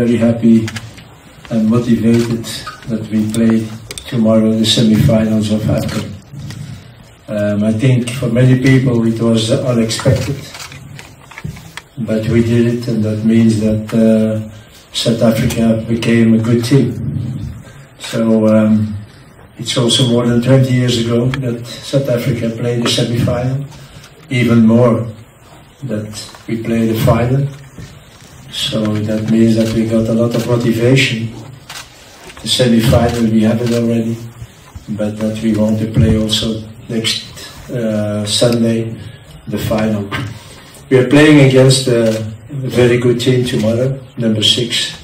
Very happy and motivated that we play tomorrow the semi-finals of AFCON. Um, I think for many people it was unexpected, but we did it, and that means that uh, South Africa became a good team. So um, it's also more than 20 years ago that South Africa played the semi-final, even more that we played the final. So that means that we got a lot of motivation. The semi-final we have it already, but that we want to play also next uh, Sunday the final. We are playing against a very good team tomorrow, number six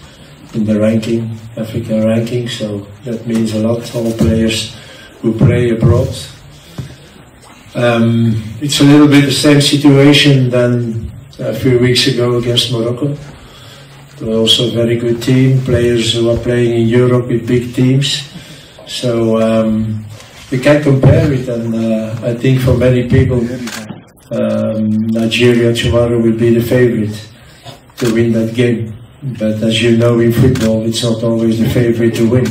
in the ranking, African ranking. So that means a lot. All players who play abroad. Um, it's a little bit the same situation than a few weeks ago against Morocco. They're also a very good team, players who are playing in Europe with big teams. So um, we can't compare it, and uh, I think for many people, um, Nigeria tomorrow will be the favorite to win that game. But as you know, in football, it's not always the favorite to win.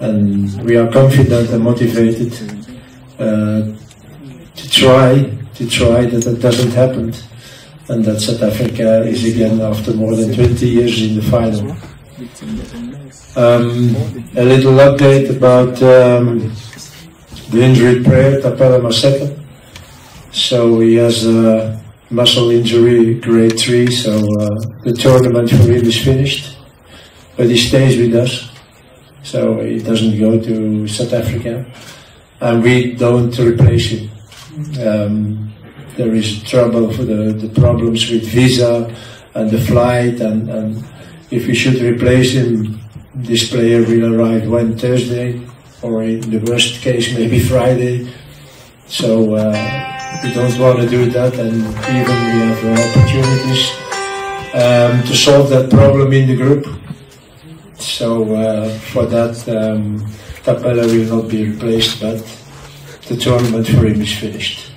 And we are confident and motivated uh, to try to try that that doesn't happen and that South Africa is again after more than 20 years in the final. Um, a little update about um, the injured player, Thapelo Maseko. So he has a muscle injury, grade 3, so uh, the tournament for him is finished. But he stays with us, so he doesn't go to South Africa. And we don't replace him. Um, there is trouble for the, the problems with visa and the flight and, and if we should replace him, this player will arrive when Thursday or in the worst case maybe Friday. So uh, we don't want to do that and even we have opportunities um, to solve that problem in the group. So uh, for that, um, Thapelo will not be replaced, but the tournament for him is finished.